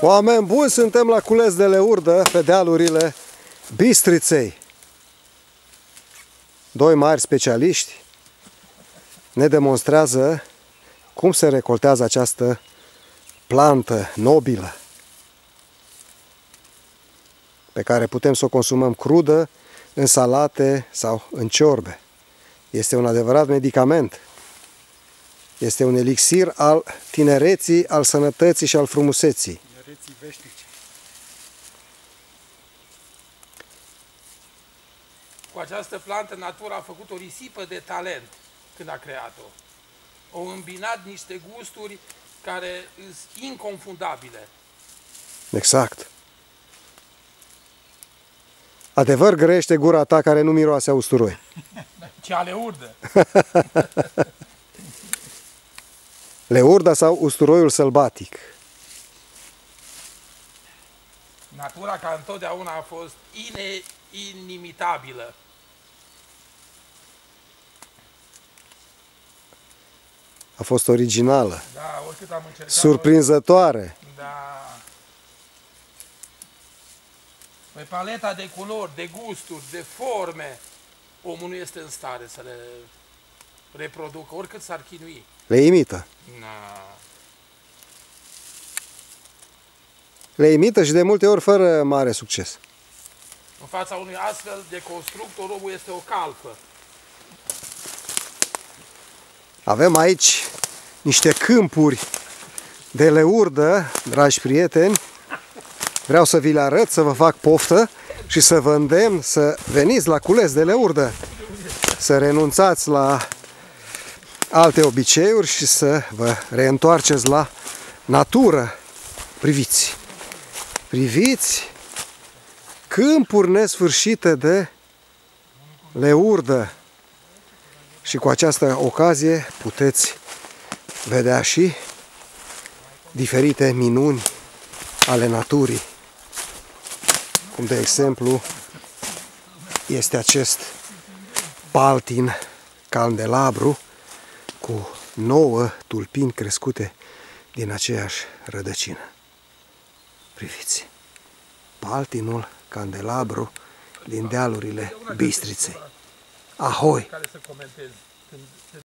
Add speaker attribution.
Speaker 1: Oameni buni, suntem la cules de leurdă pe dealurile Bistriței. Doi mari specialiști ne demonstrează cum se recoltează această plantă nobilă pe care putem să o consumăm crudă, în salate sau în ciorbe. Este un adevărat medicament. Este un elixir al tinereții, al sănătății și al frumuseții.
Speaker 2: Tinereții veșnice.
Speaker 3: Cu această plantă, natura a făcut o risipă de talent când a creat-o. Au îmbinat niște gusturi care sunt inconfundabile.
Speaker 1: Exact. Adevăr grăiește gura ta care nu miroase a usturoi.
Speaker 3: Ce ale urdă.
Speaker 1: Leurda sau usturoiul sălbatic.
Speaker 3: Natura ca întotdeauna a fost ine, inimitabilă.
Speaker 1: A fost originală,
Speaker 3: Da, oricât am încercat.
Speaker 1: surprinzătoare.
Speaker 3: Da. Pe paleta de culori, de gusturi, de forme, omul nu este în stare să le reproducă, oricât s-ar chinui.
Speaker 1: Le imită.
Speaker 3: Na.
Speaker 1: Le imită și de multe ori fără mare succes.
Speaker 3: În fața unui astfel de constructor, omul este o calfă.
Speaker 1: Avem aici niște câmpuri de leurdă, dragi prieteni. Vreau să vi le arăt, să vă fac poftă și să vă îndemn să veniți la cules de leurdă. Să renunțați la alte obiceiuri și să vă reîntoarceți la natură. Priviți! Priviți câmpuri nesfârșite de leurdă. Și cu această ocazie puteți vedea și diferite minuni ale naturii. Cum de exemplu este acest paltin candelabru cu nouă tulpini crescute din aceeași rădăcină. Priviți! Paltinul candelabru din dealurile Bistriței. Ahoi!